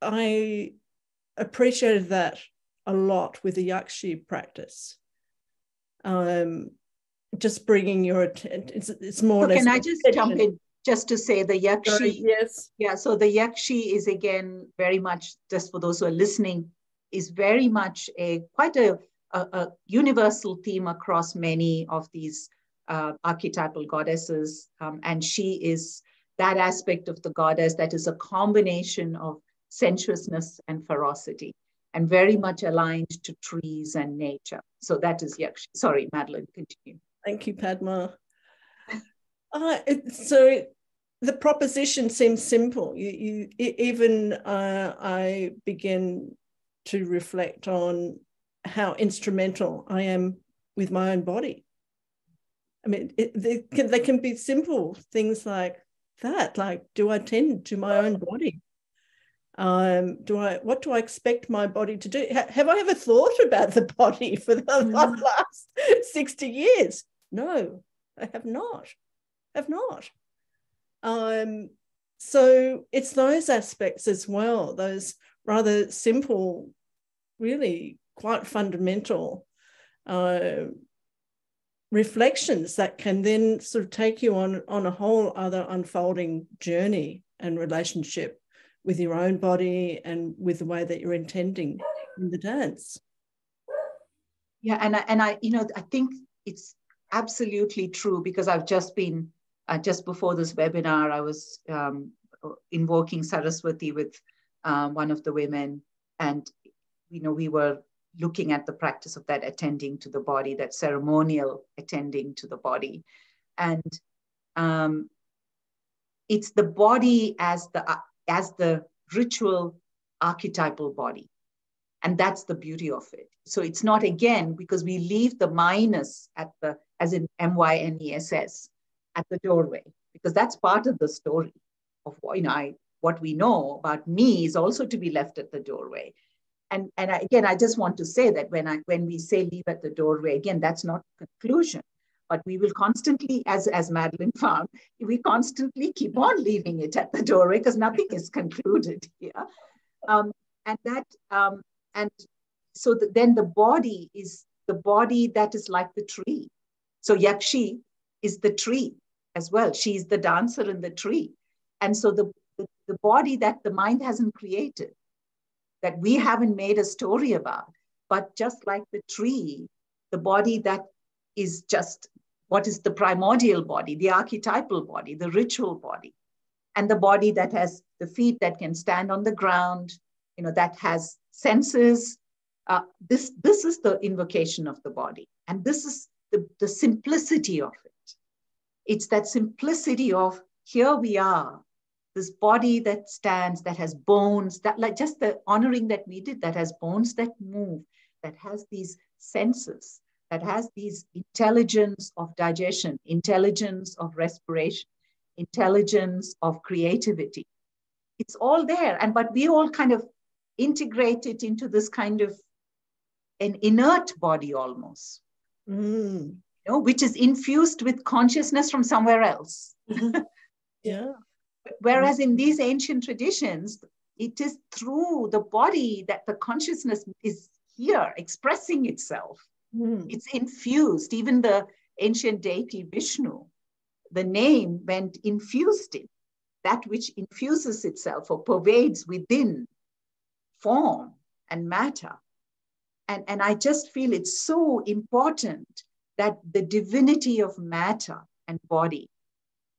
I appreciated that a lot with the Yakshi practice. Um, just bringing your attention, it's, it's more so Can I just jump in just to say the Yakshi? Sorry, yes. Yeah, so the Yakshi is again very much, just for those who are listening, is very much a quite a, a, a universal theme across many of these uh, archetypal goddesses. Um, and she is that aspect of the goddess that is a combination of sensuousness and ferocity, and very much aligned to trees and nature. So that is Yakshi. Sorry, Madeleine, continue. Thank you, Padma. Uh, so the proposition seems simple. You, you even uh, I begin to reflect on how instrumental I am with my own body. I mean, it, they, can, they can be simple things like that, like do I tend to my own body? Um, do I what do I expect my body to do? Ha, have I ever thought about the body for the mm. last 60 years? No, I have not. Have not. Um, so it's those aspects as well, those rather simple, really quite fundamental uh, reflections that can then sort of take you on, on a whole other unfolding journey and relationship with your own body and with the way that you're intending in the dance. Yeah, and I, and I, you know, I think it's absolutely true because I've just been uh, just before this webinar, I was um, invoking Saraswati with uh, one of the women, and you know, we were looking at the practice of that attending to the body, that ceremonial attending to the body, and um, it's the body as the as the ritual archetypal body. And that's the beauty of it. So it's not again because we leave the myness at the, as in M Y N E S S, at the doorway, because that's part of the story of you know, I, what we know about me is also to be left at the doorway. And, and again, I just want to say that when I when we say leave at the doorway, again, that's not conclusion but we will constantly, as, as Madeleine found, we constantly keep on leaving it at the doorway because nothing is concluded here. Um, and that, um, and so the, then the body is the body that is like the tree. So Yakshi is the tree as well. She's the dancer in the tree. And so the, the, the body that the mind hasn't created, that we haven't made a story about, but just like the tree, the body that is just what is the primordial body, the archetypal body, the ritual body, and the body that has the feet that can stand on the ground, you know, that has senses. Uh, this, this is the invocation of the body. And this is the, the simplicity of it. It's that simplicity of here we are, this body that stands, that has bones, that like just the honoring that we did, that has bones that move, that has these senses, that has these intelligence of digestion, intelligence of respiration, intelligence of creativity. It's all there. And but we all kind of integrate it into this kind of an inert body almost. Mm. You know, which is infused with consciousness from somewhere else. yeah. Whereas in these ancient traditions, it is through the body that the consciousness is here expressing itself. Mm. It's infused. Even the ancient deity Vishnu, the name meant infused in, that which infuses itself or pervades within form and matter. And, and I just feel it's so important that the divinity of matter and body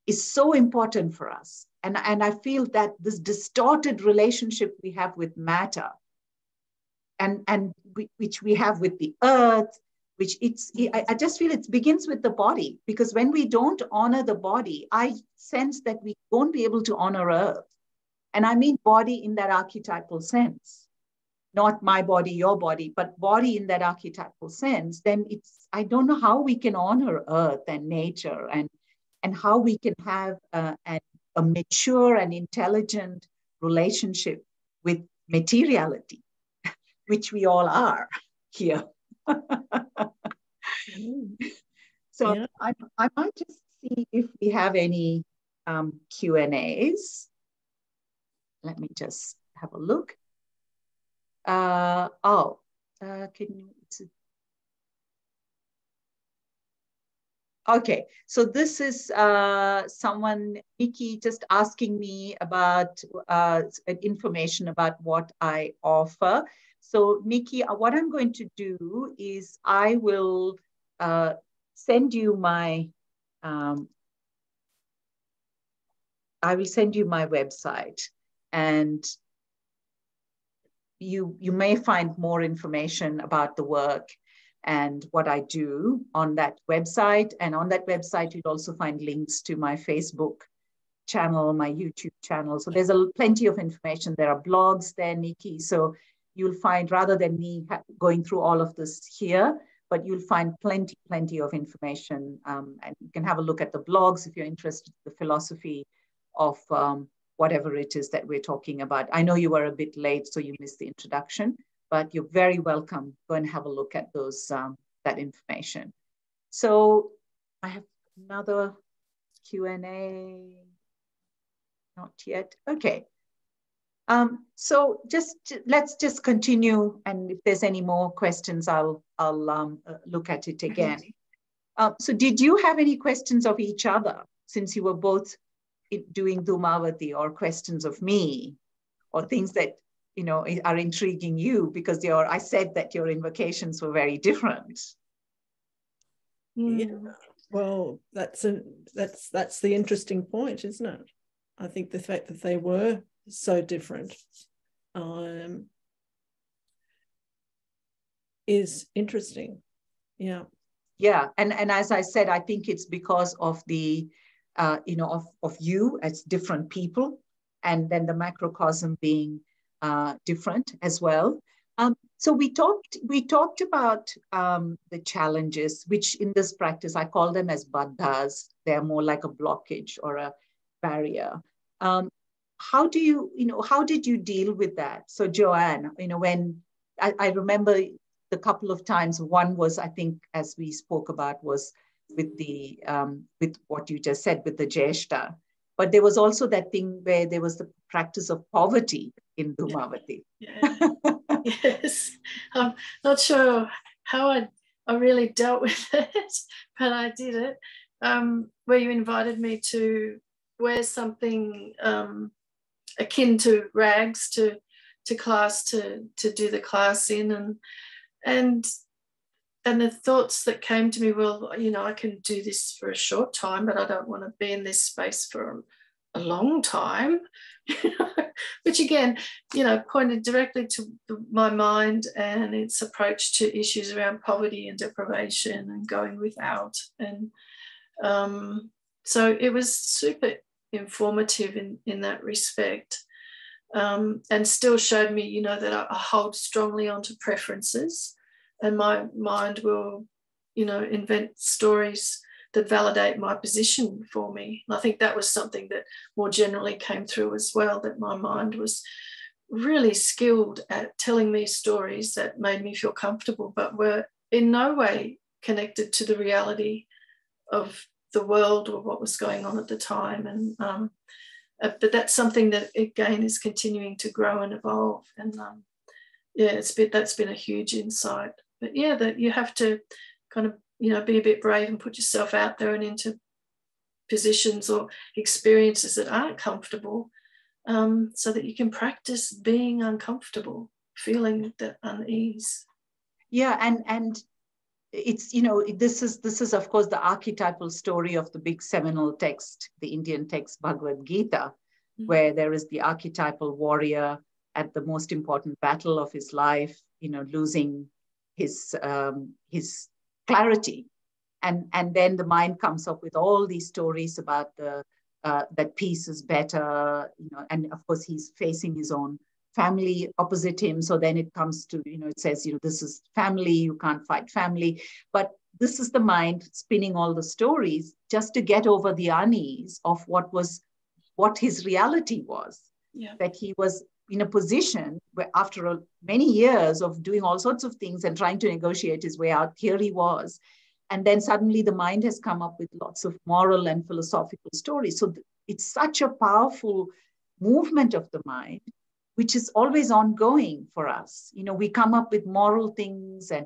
is so important for us. And, and I feel that this distorted relationship we have with matter and, and which we have with the earth, which it's, I, just feel it begins with the body because when we don't honor the body, I sense that we won't be able to honor earth. And I mean body in that archetypal sense, not my body, your body, but body in that archetypal sense, then it's, I don't know how we can honor earth and nature and, and how we can have a, a, a mature and intelligent relationship with materiality which we all are here. so yeah. I, I might just see if we have any um, Q and A's. Let me just have a look. Uh, oh, uh, can you? Okay, so this is uh, someone, Nikki, just asking me about uh, information about what I offer. So Nikki, uh, what I'm going to do is I will uh, send you my, um, I will send you my website and you you may find more information about the work and what I do on that website. And on that website, you'll also find links to my Facebook channel, my YouTube channel. So there's a plenty of information. There are blogs there, Nikki. So you'll find rather than me going through all of this here, but you'll find plenty, plenty of information. Um, and you can have a look at the blogs if you're interested in the philosophy of um, whatever it is that we're talking about. I know you were a bit late, so you missed the introduction, but you're very welcome. Go and have a look at those um, that information. So I have another Q&A. Not yet. Okay. Um, so just let's just continue, and if there's any more questions, I'll I'll um, uh, look at it again. Uh, so did you have any questions of each other since you were both doing Dhumavati or questions of me or things that you know are intriguing you because your I said that your invocations were very different. Yeah. Well, that's a that's that's the interesting point, isn't it? I think the fact that they were so different um, is interesting. Yeah. Yeah, and and as I said, I think it's because of the uh, you know, of, of you as different people, and then the macrocosm being uh, different as well. Um, so we talked we talked about um, the challenges, which in this practice I call them as baddhas. They're more like a blockage or a barrier. Um, how do you you know how did you deal with that? So Joanne, you know when I, I remember the couple of times. One was I think as we spoke about was with the um, with what you just said with the Jyeshtha. But there was also that thing where there was the practice of poverty in Dhumavati. Yeah. yes, I'm not sure how I I really dealt with it, but I did it. Um, where you invited me to wear something um, akin to rags to to class to to do the class in. And and and the thoughts that came to me well you know i can do this for a short time but i don't want to be in this space for a long time. Which again you know pointed directly to my mind and its approach to issues around poverty and deprivation and going without. And um, so it was super informative in, in that respect um, and still showed me you know that I, hold strongly onto preferences and my mind will, you know, invent stories that validate my position for me. And I think that was something that more generally came through as well, that my mind was really skilled at telling me stories that made me feel comfortable, but were in no way connected to the reality of the world or what was going on at the time. And um, uh, but that's something that again is continuing to grow and evolve. And um, yeah, it's been that's been a huge insight but yeah, that you have to kind of you know be a bit brave and put yourself out there and into positions or experiences that aren't comfortable, um, so that you can practice being uncomfortable, feeling that unease. Yeah, and and it's you know this is this is of course the archetypal story of the big seminal text, the Indian text Bhagavad Gita, mm-hmm. where there is the archetypal warrior at the most important battle of his life, you know, losing his um, his clarity, and and then the mind comes up with all these stories about the uh, that peace is better, you know, and of course he's facing his own family opposite him. So then it comes to you know it says you know this is family, you can't fight family, but this is the mind spinning all the stories just to get over the unease of what was what his reality was yeah. that he was in a position where after a, many years of doing all sorts of things and trying to negotiate his way out, here he was. And then suddenly the mind has come up with lots of moral and philosophical stories. So it's such a powerful movement of the mind, which is always ongoing for us. You know, we come up with moral things and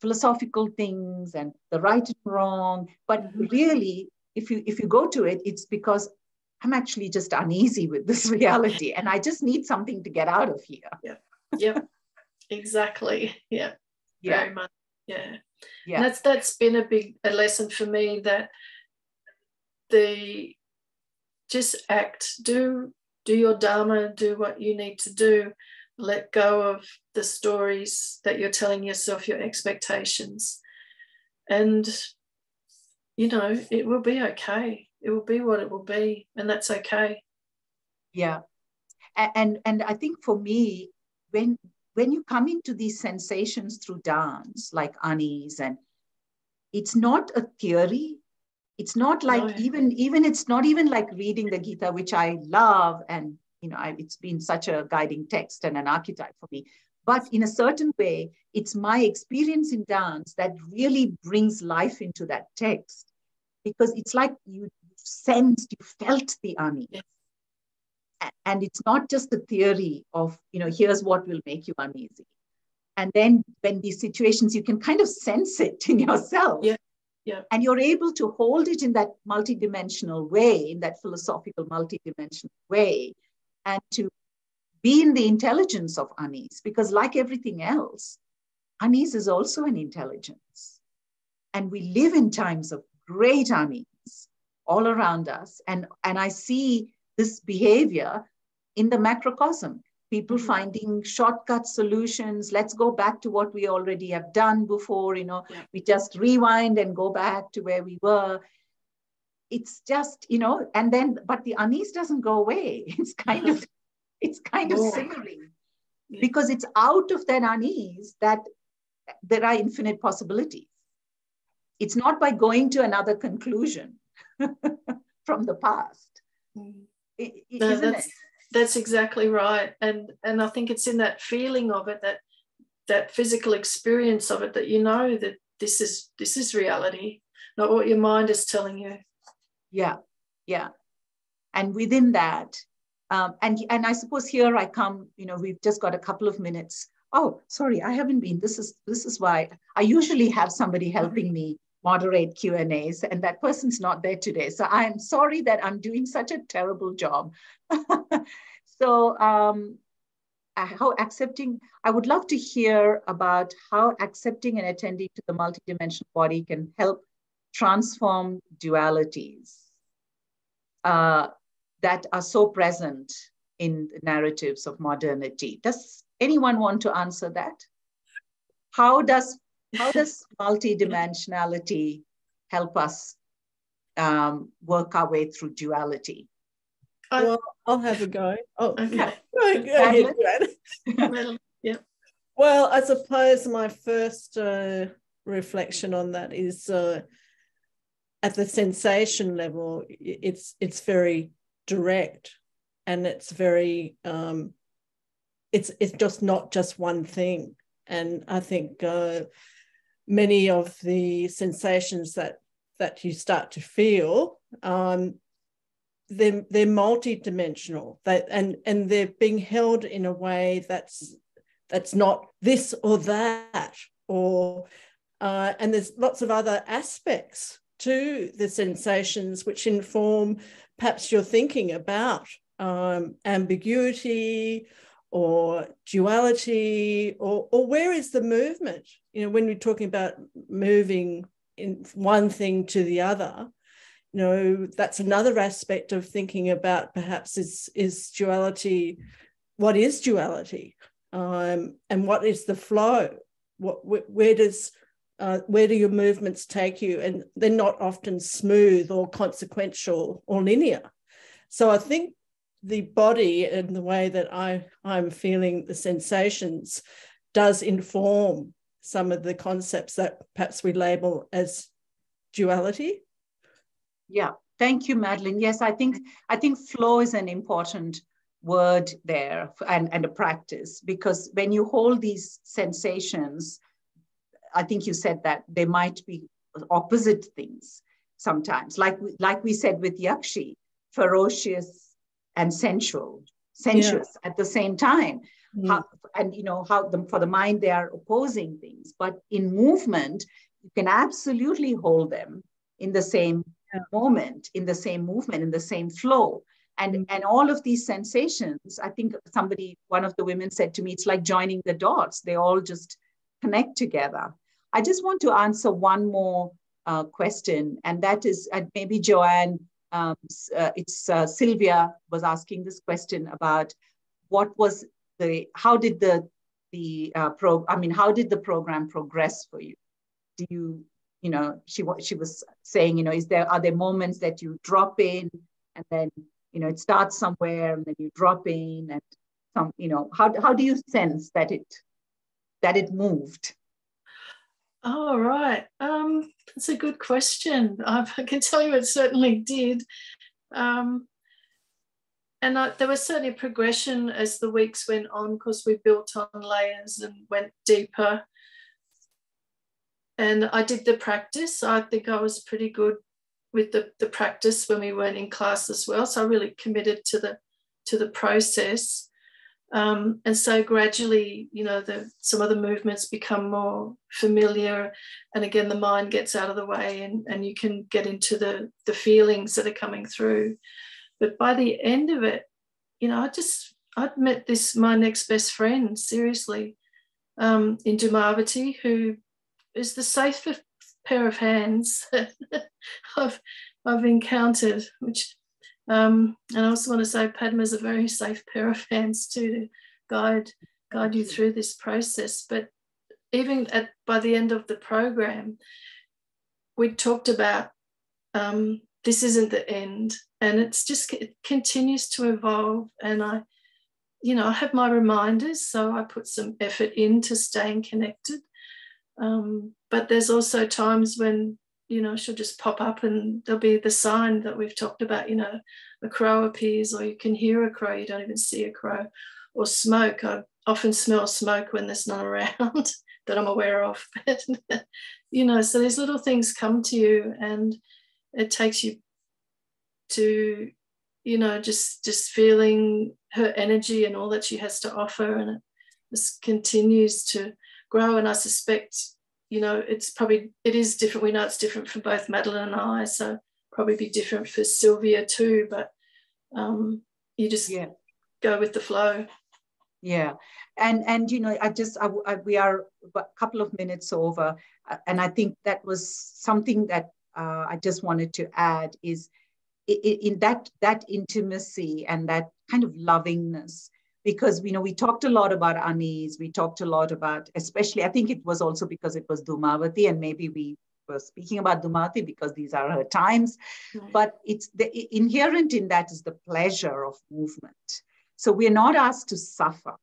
philosophical things and the right and wrong. But mm-hmm. really, if you if you go to it, it's because I'm actually just uneasy with this reality and I just need something to get out of here. Yeah. Yeah. exactly. Yeah. yeah. Very much. Yeah. Yeah. And that's that's been a big a lesson for me that the just act, do do your dharma, do what you need to do, let go of the stories that you're telling yourself, your expectations. And, you know, it will be okay. It will be what it will be, and that's okay. Yeah. And and I think for me, when when you come into these sensations through dance, like unease, and it's not a theory. It's not like oh, no. even even it's not even like reading the Gita, which I love, and you know I, it's been such a guiding text and an archetype for me. But in a certain way, it's my experience in dance that really brings life into that text, because it's like you sensed, you felt the ani Yes. And it's not just the theory of you know here's what will make you uneasy. And then when these situations you can kind of sense it in yourself. Yeah yeah. And you're able to hold it in that multidimensional way in that philosophical multidimensional way and to be in the intelligence of unease because like everything else unease is also an intelligence. And we live in times of great unease all around us. And and i see this behavior in the macrocosm. People mm-hmm. finding shortcut solutions. Let's go back to what we already have done before. You know, yeah. we just rewind and go back to where we were. It's just, you know, and then, but the unease doesn't go away. It's kind of, it's kind of simmering because it's out of that unease that there are infinite possibilities. It's not by going to another conclusion from the past. Mm no, that's, it? That's exactly right. And and I think it's in that feeling of it that that physical experience of it that you know that this is this is reality, not what your mind is telling you. Yeah, yeah. And within that, um, and and I suppose here I come, you know, we've just got a couple of minutes. Oh, sorry, I haven't been. This is this is why I usually have somebody helping me moderate Q and A's, and that person's not there today. So I'm sorry that I'm doing such a terrible job. so um, how accepting, I would love to hear about how accepting and attending to the multidimensional body can help transform dualities uh, that are so present in the narratives of modernity. Does anyone want to answer that? How does how does multidimensionality help us um, work our way through duality? Well, I'll have a go. Oh, okay. Go, go ahead, yeah. Well, I suppose my first uh, reflection on that is uh, at the sensation level. It's it's very direct, and it's very um, it's it's just not just one thing. And I think uh, many of the sensations that that you start to feel um, they're, they're multi-dimensional. They, and and they're being held in a way that's that's not this or that or uh, and there's lots of other aspects to the sensations which inform perhaps your thinking about um, ambiguity or duality or or where is the movement? You know when we're talking about moving in one thing to the other you know that's another aspect of thinking about perhaps is is duality what is duality? Um, and what is the flow? What where, does uh, where do your movements take you? And they're not often smooth or consequential or linear. So i think the body and the way that I, I'm feeling the sensations does inform some of the concepts that perhaps we label as duality. Yeah, thank you, Madeleine. Yes, I think I think flow is an important word there and, and a practice because when you hold these sensations, I think you said that they might be opposite things sometimes. Like we, like we said with Yakshi, ferocious and sensual, sensuous yeah. at the same time. Mm. How, and you know how the, for the mind they are opposing things, but in movement you can absolutely hold them in the same yeah. moment, in the same movement, in the same flow. And, mm. and all of these sensations, I think somebody, one of the women said to me, it's like joining the dots. They all just connect together. I just want to answer one more uh, question, and that is maybe Joanne, um, uh, it's uh, Sylvia was asking this question about what was the how did the the uh, pro I mean how did the program progress for you? Do you you know she she was saying you know is there are there moments that you drop in and then you know it starts somewhere and then you drop in and some you know how how do you sense that it that it moved? Oh right, um, that's a good question. I can tell you it certainly did. Um, and I, there was certainly a progression as the weeks went on because we built on layers and went deeper. And I did the practice. I think I was pretty good with the, the practice when we weren't in class as well. So I really committed to the to the process. Um, and so gradually, you know, the, some of the movements become more familiar. And again, the mind gets out of the way and, and you can get into the, the feelings that are coming through. But by the end of it, you know, I just, I'd met this, my next best friend, seriously, um, in Dhumavati, who is the safest pair of hands I've, I've encountered, which, um, and I also want to say Padma is a very safe pair of hands to guide, guide you through this process. But even at by the end of the program, we talked about um, this isn't the end. And it's just it continues to evolve. And i you know i have my reminders so i put some effort into staying connected. Um, but there's also times when you know she'll just pop up and there'll be the sign that we've talked about you know a crow appears or you can hear a crow you don't even see a crow or smoke. I often smell smoke when there's none around that i'm aware of but you know so these little things come to you and it takes you to you know just just feeling her energy and all that she has to offer and it just continues to grow and i suspect you know it's probably it is different. We know it's different for both madeleine and i so probably be different for sylvia too but um you just yeah. go with the flow. Yeah. And and you know i just I, I, we are a couple of minutes over uh, and i think that was something that uh, I just wanted to add is in that that intimacy and that kind of lovingness because you know we talked a lot about anis we talked a lot about especially i think it was also because it was Dhumavati, and maybe we were speaking about Dhumavati because these are her times right. but it's the inherent in that is the pleasure of movement so we're not asked to suffer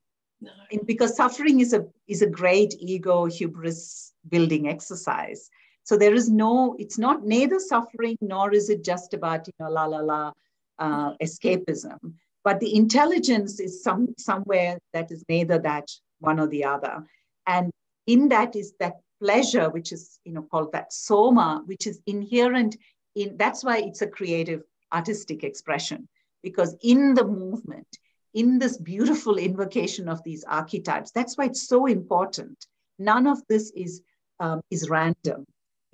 no. because suffering is a is a great ego hubris building exercise so there is no, it's not neither suffering nor is it just about, you know, la la la uh, escapism. But the intelligence is some somewhere that is neither that one or the other. And in that is that pleasure, which is, you know, called that soma, which is inherent in that's why it's a creative artistic expression. Because in the movement, in this beautiful invocation of these archetypes, that's why it's so important. None of this is um, is random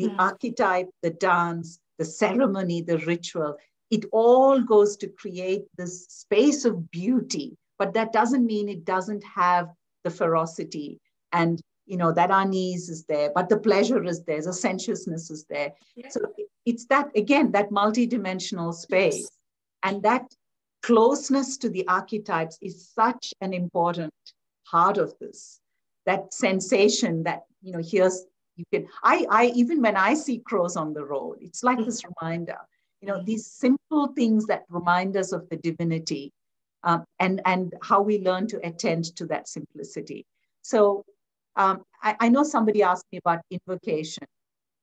the mm. archetype, the dance, the ceremony, the ritual, it all goes to create this space of beauty. But that doesn't mean it doesn't have the ferocity and you know that unease is there, but the pleasure is there, the sensuousness is there. Yeah. So it's that again, that multidimensional space. Yes. And that closeness to the archetypes is such an important part of this. That sensation that, you know, here's you can i i even when i see crows on the road it's like this mm-hmm. reminder you know these simple things that remind us of the divinity um, and and how we learn to attend to that simplicity so um, I, I know somebody asked me about invocation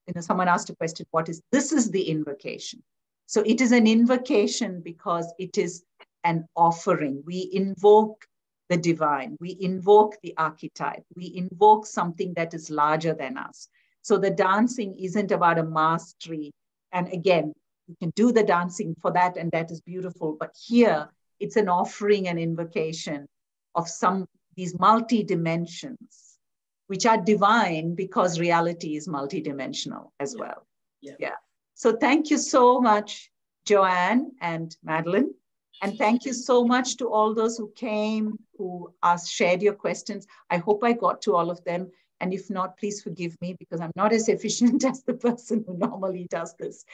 you know someone asked a question what is this is the invocation so it is an invocation because it is an offering we invoke the divine. We invoke the archetype. We invoke something that is larger than us. So the dancing isn't about a mastery. And again, you can do the dancing for that, and that is beautiful. But here, it's an offering and invocation of some these multi dimensions, which are divine because reality is multidimensional as yeah. well. Yeah. yeah. So thank you so much, Joanne and Madeleine. And thank you so much to all those who came, who asked, shared your questions. I hope I got to all of them. And if not, please forgive me because I'm not as efficient as the person who normally does this.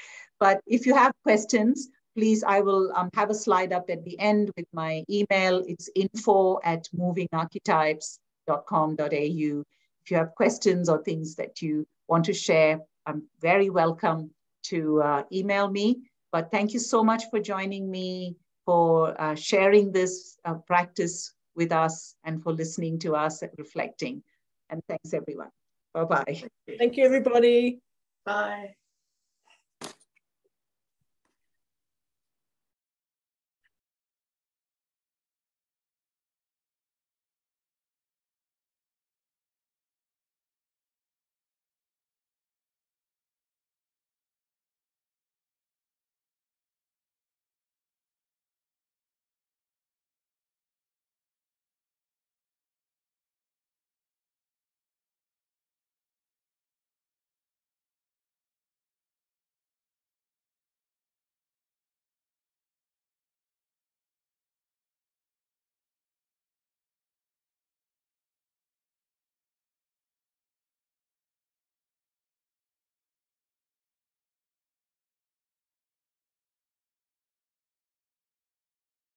But if you have questions, please, I will um, have a slide up at the end with my email. It's info at movingarchetypes.com.au. If you have questions or things that you want to share, I'm very welcome to uh, email me. But thank you so much for joining me, for uh, sharing this uh, practice with us, and for listening to us and reflecting. And thanks, everyone. Bye bye. Thank you, everybody. Bye.